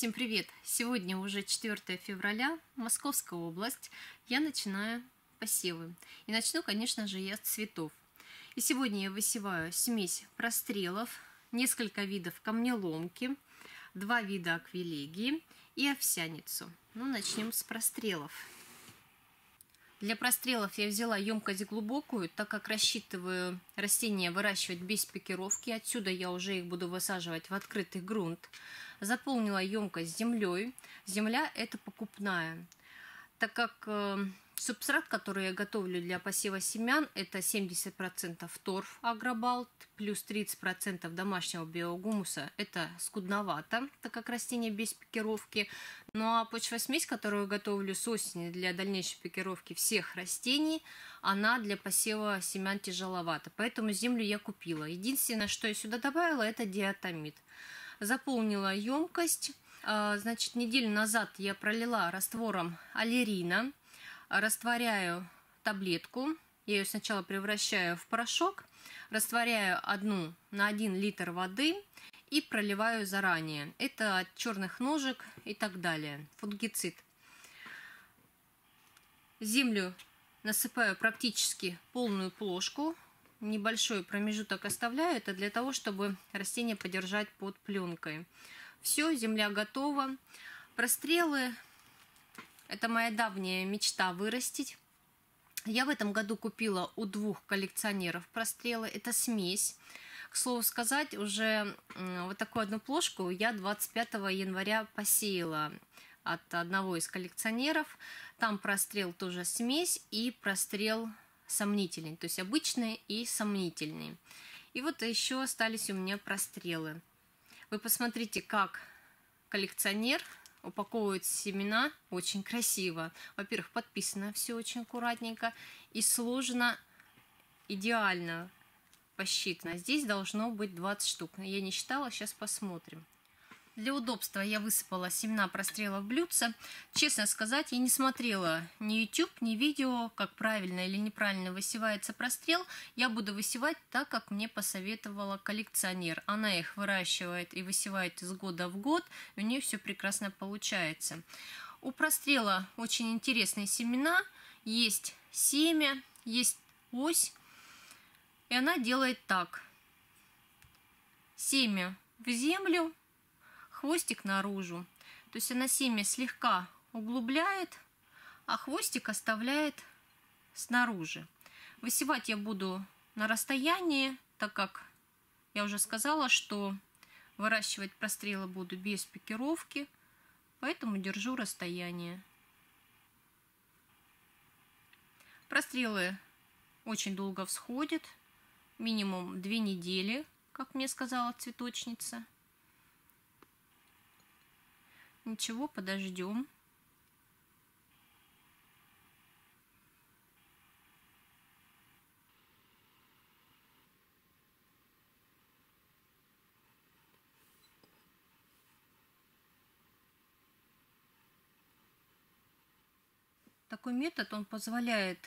Всем привет! Сегодня уже 4 февраля, Московская область. Я начинаю посевы. И начну, конечно же, я с цветов. И сегодня я высеваю смесь прострелов, несколько видов камнеломки, два вида аквилегии и овсяницу. Ну, начнем с прострелов. Для прострелов я взяла емкость глубокую, так как рассчитываю растения выращивать без пикировки. Отсюда я уже их буду высаживать в открытый грунт. Заполнила емкость землей. Земля это покупная. Так как э, Субстрат, который я готовлю для посева семян, это 70% торф агробалт, плюс 30% домашнего биогумуса. Это скудновато, так как растение без пикировки. Ну а почвосмесь, которую я готовлю с осени для дальнейшей пикировки всех растений, она для посева семян тяжеловата. Поэтому землю я купила. Единственное, что я сюда добавила, это диатомит. Заполнила емкость. А, значит, неделю назад я пролила раствором аллерина растворяю таблетку. Я ее сначала превращаю в порошок, растворяю одну на 1 литр воды и проливаю заранее. Это от черных ножек и так далее. Фунгицид. Землю насыпаю практически полную плошку. Небольшой промежуток оставляю. Это для того, чтобы растение подержать под пленкой. Все, земля готова. Прострелы это моя давняя мечта вырастить. Я в этом году купила у двух коллекционеров прострелы. Это смесь. К слову сказать, уже вот такую одну плошку я 25 января посеяла от одного из коллекционеров. Там прострел тоже смесь и прострел сомнительный, то есть обычный и сомнительный. И вот еще остались у меня прострелы. Вы посмотрите, как коллекционер упаковывают семена очень красиво. Во-первых, подписано все очень аккуратненько и сложено идеально посчитано. Здесь должно быть 20 штук. Я не считала, сейчас посмотрим. Для удобства я высыпала семена прострела в блюдце. Честно сказать, я не смотрела ни YouTube, ни видео, как правильно или неправильно высевается прострел. Я буду высевать так, как мне посоветовала коллекционер. Она их выращивает и высевает из года в год, у нее все прекрасно получается. У прострела очень интересные семена. Есть семя, есть ось. И она делает так. Семя в землю, хвостик наружу. То есть она семя слегка углубляет, а хвостик оставляет снаружи. Высевать я буду на расстоянии, так как я уже сказала, что выращивать прострелы буду без пикировки, поэтому держу расстояние. Прострелы очень долго всходят, минимум две недели, как мне сказала цветочница. Ничего, подождем. Такой метод, он позволяет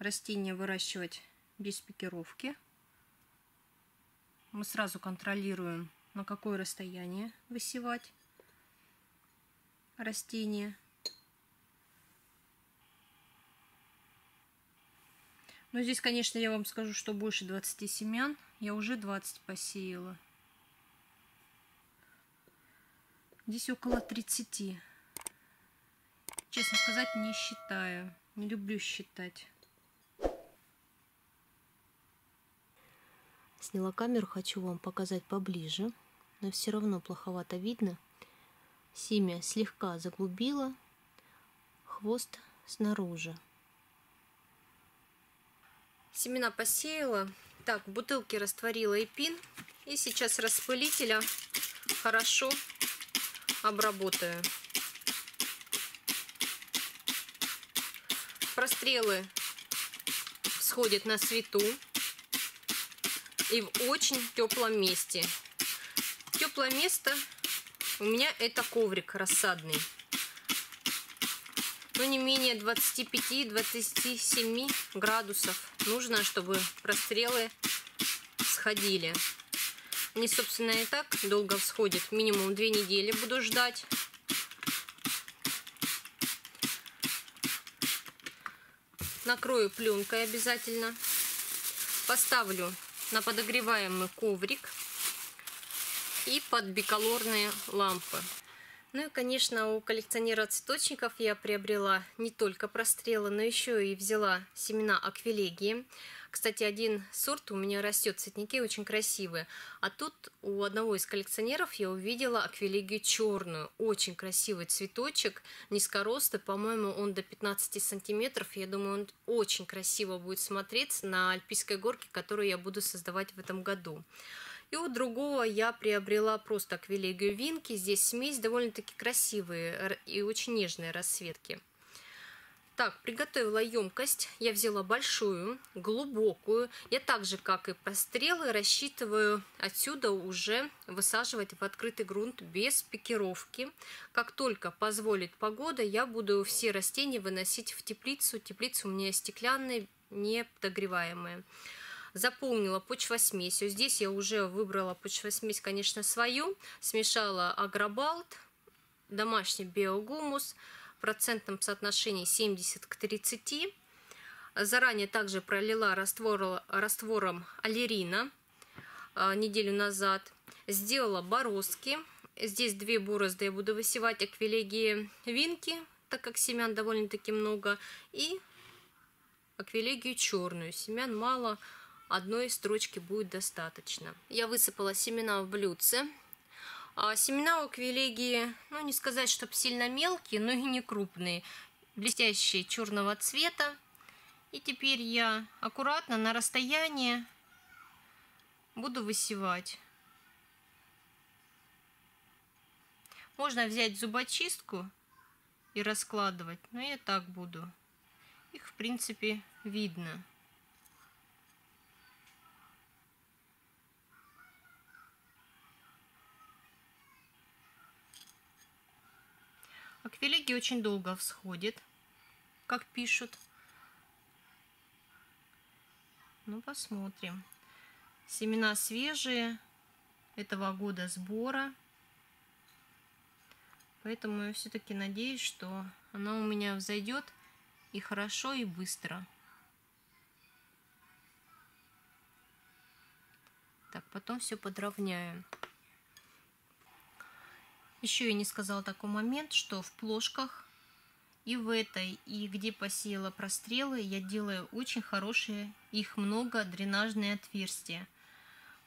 растения выращивать без пикировки. Мы сразу контролируем, на какое расстояние высевать растения. Но здесь, конечно, я вам скажу, что больше 20 семян. Я уже 20 посеяла. Здесь около 30. Честно сказать, не считаю. Не люблю считать. Сняла камеру, хочу вам показать поближе. Но все равно плоховато видно. Семя слегка заглубила, хвост снаружи. Семена посеяла. Так, в бутылке растворила эпин. И сейчас распылителя хорошо обработаю. Прострелы сходят на свету и в очень теплом месте. Теплое место у меня это коврик рассадный. Но не менее 25-27 градусов нужно, чтобы прострелы сходили. Они, собственно, и так долго всходят. Минимум две недели буду ждать. Накрою пленкой обязательно. Поставлю на подогреваемый коврик и под биколорные лампы. Ну и, конечно, у коллекционера цветочников я приобрела не только прострелы, но еще и взяла семена аквилегии. Кстати, один сорт у меня растет, цветники очень красивые. А тут у одного из коллекционеров я увидела аквилегию черную. Очень красивый цветочек, низкоростый, по-моему, он до 15 сантиметров. Я думаю, он очень красиво будет смотреться на альпийской горке, которую я буду создавать в этом году. И у другого я приобрела просто аквилегию Винки. Здесь смесь довольно-таки красивые и очень нежные расцветки. Так, приготовила емкость. Я взяла большую, глубокую. Я так же, как и пострелы, рассчитываю отсюда уже высаживать в открытый грунт без пикировки. Как только позволит погода, я буду все растения выносить в теплицу. Теплицы у меня стеклянные, не подогреваемые. Заполнила почвосмесью. Здесь я уже выбрала почвосмесь, конечно, свою. Смешала агробалт, домашний биогумус, в процентном соотношении 70 к 30. Заранее также пролила раствор, раствором аллерина а, неделю назад. Сделала бороздки. Здесь две борозды я буду высевать аквилегии винки, так как семян довольно-таки много. И аквилегию черную. Семян мало, одной строчки будет достаточно. Я высыпала семена в блюдце. А семена у аквилегии, ну не сказать, чтобы сильно мелкие, но и не крупные, блестящие черного цвета. И теперь я аккуратно на расстоянии буду высевать. Можно взять зубочистку и раскладывать, но я так буду. Их, в принципе, видно. Аквилегия очень долго всходит, как пишут. Ну, посмотрим. Семена свежие, этого года сбора. Поэтому я все-таки надеюсь, что она у меня взойдет и хорошо, и быстро. Так, потом все подровняю. Еще я не сказала такой момент, что в плошках и в этой, и где посеяла прострелы, я делаю очень хорошие, их много, дренажные отверстия.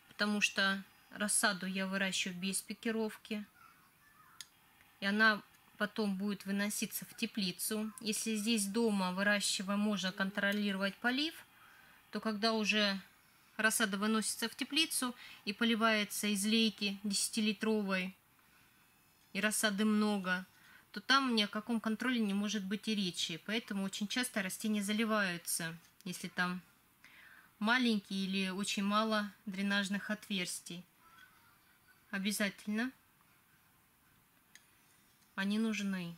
Потому что рассаду я выращиваю без пикировки. И она потом будет выноситься в теплицу. Если здесь дома выращивая можно контролировать полив, то когда уже рассада выносится в теплицу и поливается из лейки 10-литровой и рассады много, то там ни о каком контроле не может быть и речи. Поэтому очень часто растения заливаются, если там маленькие или очень мало дренажных отверстий. Обязательно они нужны.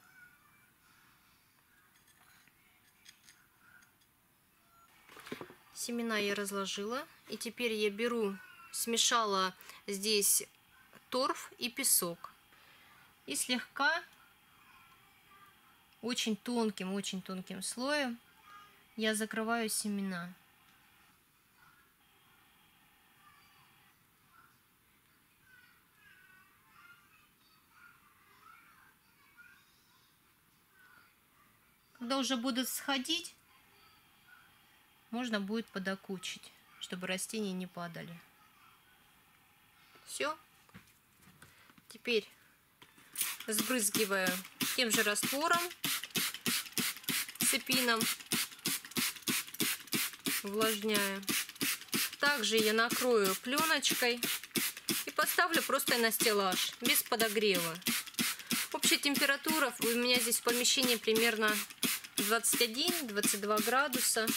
Семена я разложила. И теперь я беру, смешала здесь торф и песок. И слегка, очень тонким, очень тонким слоем я закрываю семена. Когда уже будут сходить, можно будет подокучить, чтобы растения не падали. Все. Теперь сбрызгиваю тем же раствором цепином, увлажняю. Также я накрою пленочкой и поставлю просто на стеллаж, без подогрева. Общая температура у меня здесь в помещении примерно 21-22 градуса.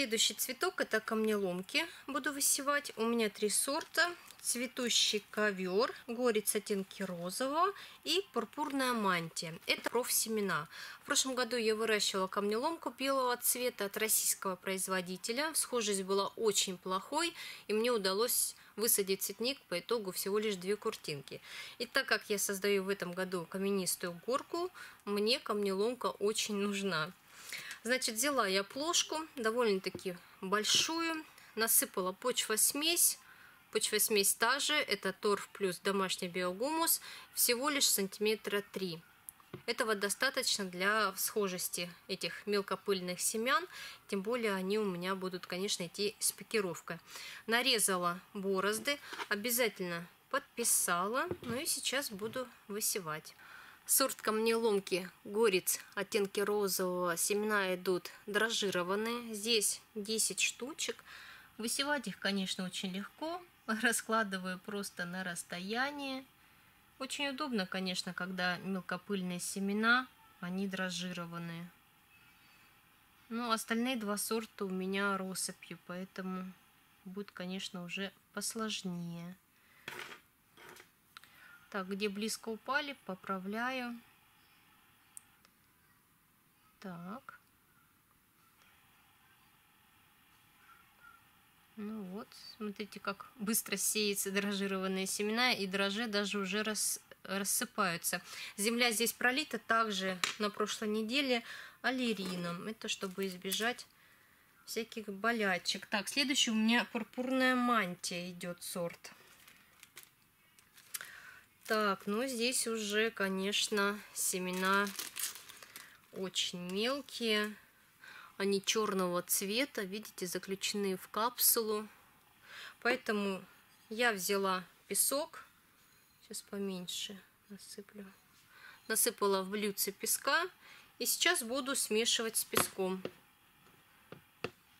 Следующий цветок это камнеломки буду высевать. У меня три сорта. цветущий ковер, горец оттенки розового и пурпурная мантия. Это профсемена. В прошлом году я выращивала камнеломку белого цвета от российского производителя. Схожесть была очень плохой, и мне удалось высадить цветник по итогу всего лишь две куртинки. И так как я создаю в этом году каменистую горку, мне камнеломка очень нужна. Значит, взяла я плошку, довольно-таки большую, насыпала почва-смесь, Почва-смесь та же, это торф плюс домашний биогумус, всего лишь сантиметра 3. Этого достаточно для схожести этих мелкопыльных семян, тем более они у меня будут, конечно, идти с пикировкой. Нарезала борозды, обязательно подписала, ну и сейчас буду высевать. Сорт камнеломки горец оттенки розового, семена идут дрожжированные, здесь 10 штучек. Высевать их, конечно, очень легко, раскладываю просто на расстоянии. Очень удобно, конечно, когда мелкопыльные семена, они дрожжированные. Ну, остальные два сорта у меня россыпью, поэтому будет, конечно, уже посложнее. Так, где близко упали, поправляю. Так. Ну вот, смотрите, как быстро сеются дрожжированные семена, и дрожжи даже уже рас, рассыпаются. Земля здесь пролита также на прошлой неделе аллерином. Это чтобы избежать всяких болячек. Так, следующий у меня пурпурная мантия идет сорт. Так, ну здесь уже, конечно, семена очень мелкие. Они черного цвета, видите, заключены в капсулу. Поэтому я взяла песок. Сейчас поменьше насыплю. Насыпала в блюдце песка. И сейчас буду смешивать с песком.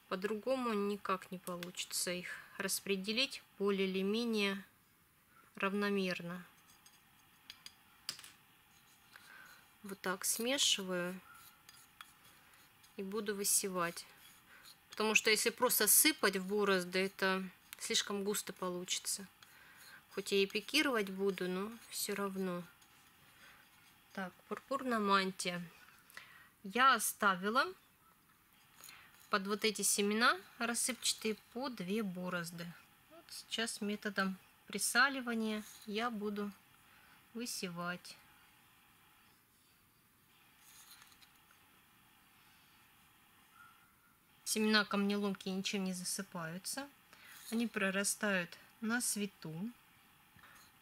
По-другому никак не получится их распределить более или менее равномерно. Вот так смешиваю и буду высевать. Потому что если просто сыпать в борозды, это слишком густо получится. Хоть я и пикировать буду, но все равно. Так, пурпурная мантия. Я оставила под вот эти семена рассыпчатые по две борозды. Вот сейчас методом присаливания я буду высевать. Семена камнеломки ничем не засыпаются. Они прорастают на свету.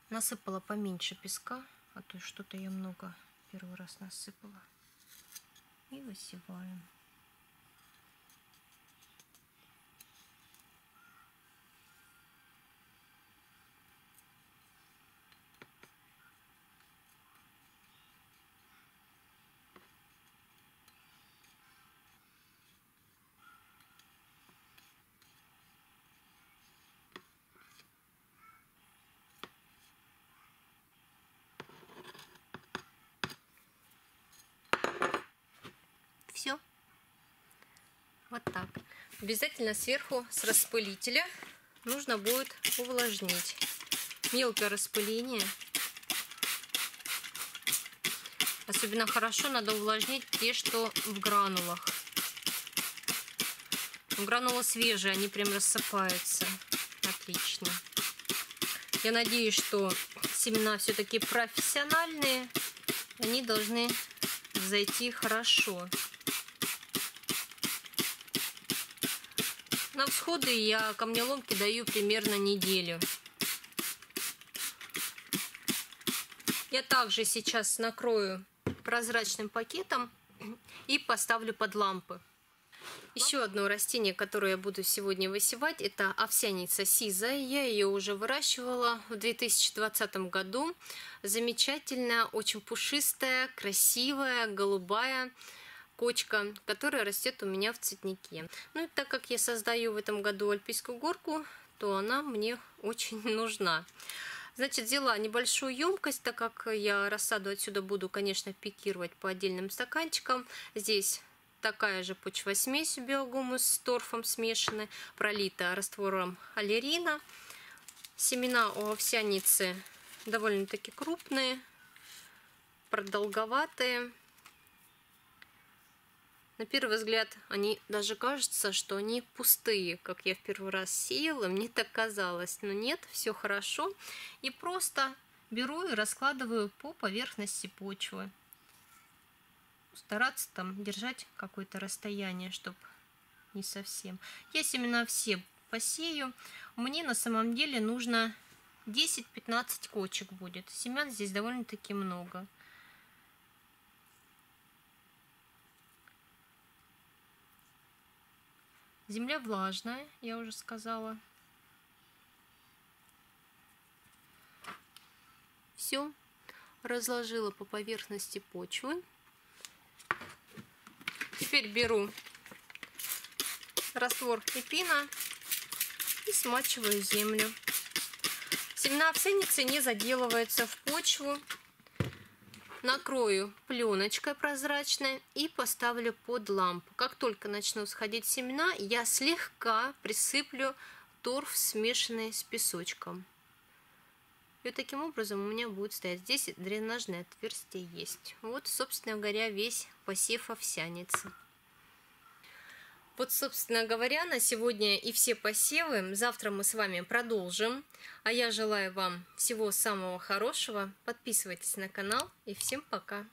Насыпала поменьше песка, а то что-то я много первый раз насыпала. И высеваем. Все. Вот так. Обязательно сверху с распылителя нужно будет увлажнить. Мелкое распыление. Особенно хорошо надо увлажнить те, что в гранулах. Гранулы свежие, они прям рассыпаются. Отлично. Я надеюсь, что семена все-таки профессиональные. Они должны зайти хорошо. На всходы я камнеломки даю примерно неделю. Я также сейчас накрою прозрачным пакетом и поставлю под лампы. Еще одно растение, которое я буду сегодня высевать, это овсяница сизая. Я ее уже выращивала в 2020 году. Замечательная, очень пушистая, красивая, голубая кочка, которая растет у меня в цветнике. Ну и так как я создаю в этом году альпийскую горку, то она мне очень нужна. Значит, взяла небольшую емкость, так как я рассаду отсюда буду, конечно, пикировать по отдельным стаканчикам. Здесь такая же почва-смесь биогумус с торфом смешанная, пролита раствором аллерина. Семена у овсяницы довольно-таки крупные, продолговатые. На первый взгляд они даже кажется, что они пустые, как я в первый раз сеяла, мне так казалось. Но нет, все хорошо. И просто беру и раскладываю по поверхности почвы. Стараться там держать какое-то расстояние, чтобы не совсем. Я семена все посею. Мне на самом деле нужно 10-15 кочек будет. Семян здесь довольно-таки много. Земля влажная, я уже сказала. Все, разложила по поверхности почвы. Теперь беру раствор пепина и смачиваю землю. Семена овсяницы не заделываются в почву. Накрою пленочкой прозрачной и поставлю под лампу. Как только начнут сходить семена, я слегка присыплю торф, смешанный с песочком. И таким образом у меня будет стоять. Здесь дренажное отверстие есть. Вот, собственно говоря, весь посев овсяницы. Вот, собственно говоря, на сегодня и все посевы. Завтра мы с вами продолжим. А я желаю вам всего самого хорошего. Подписывайтесь на канал и всем пока.